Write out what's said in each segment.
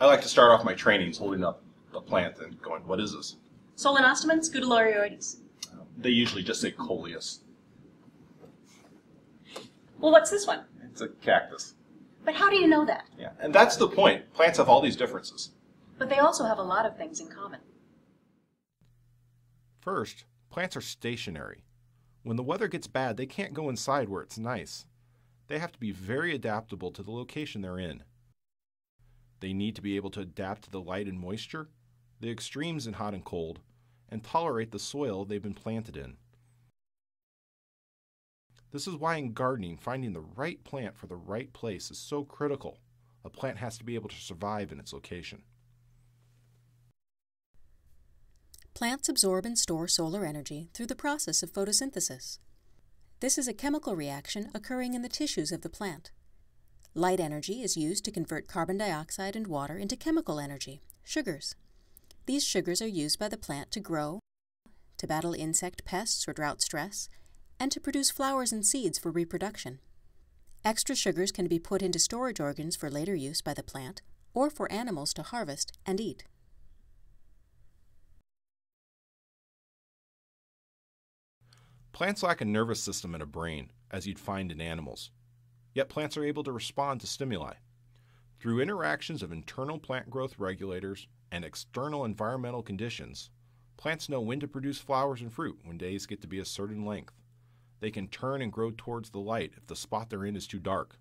I like to start off my trainings holding up a plant and going, what is this? Solenostemon scutellarioides. They usually just say coleus. Well, what's this one? It's a cactus. But how do you know that? Yeah, and that's the point. Plants have all these differences. But they also have a lot of things in common. First, plants are stationary. When the weather gets bad, they can't go inside where it's nice. They have to be very adaptable to the location they're in. They need to be able to adapt to the light and moisture, the extremes in hot and cold, and tolerate the soil they've been planted in. This is why in gardening, finding the right plant for the right place is so critical. A plant has to be able to survive in its location. Plants absorb and store solar energy through the process of photosynthesis. This is a chemical reaction occurring in the tissues of the plant. Light energy is used to convert carbon dioxide and water into chemical energy, sugars. These sugars are used by the plant to grow, to battle insect pests or drought stress, and to produce flowers and seeds for reproduction. Extra sugars can be put into storage organs for later use by the plant or for animals to harvest and eat. Plants lack a nervous system and a brain, as you'd find in animals. Yet plants are able to respond to stimuli. Through interactions of internal plant growth regulators and external environmental conditions, plants know when to produce flowers and fruit when days get to be a certain length. They can turn and grow towards the light if the spot they're in is too dark.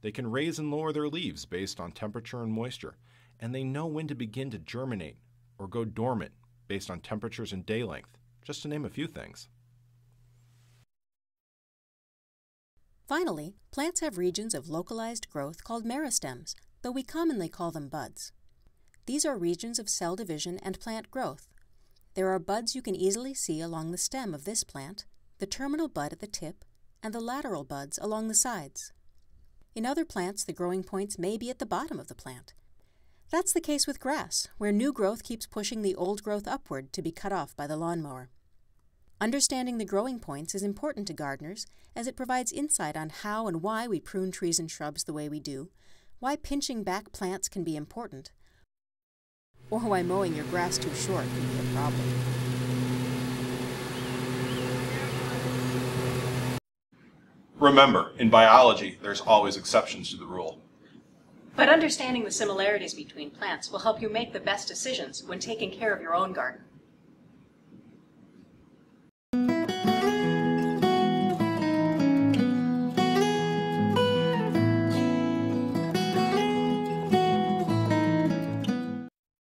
They can raise and lower their leaves based on temperature and moisture, and they know when to begin to germinate or go dormant based on temperatures and day length, just to name a few things. Finally, plants have regions of localized growth called meristems, though we commonly call them buds. These are regions of cell division and plant growth. There are buds you can easily see along the stem of this plant, the terminal bud at the tip, and the lateral buds along the sides. In other plants, the growing points may be at the bottom of the plant. That's the case with grass, where new growth keeps pushing the old growth upward to be cut off by the lawnmower. Understanding the growing points is important to gardeners as it provides insight on how and why we prune trees and shrubs the way we do, why pinching back plants can be important, or why mowing your grass too short can be a problem. Remember, in biology, there's always exceptions to the rule. But understanding the similarities between plants will help you make the best decisions when taking care of your own garden.